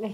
đây.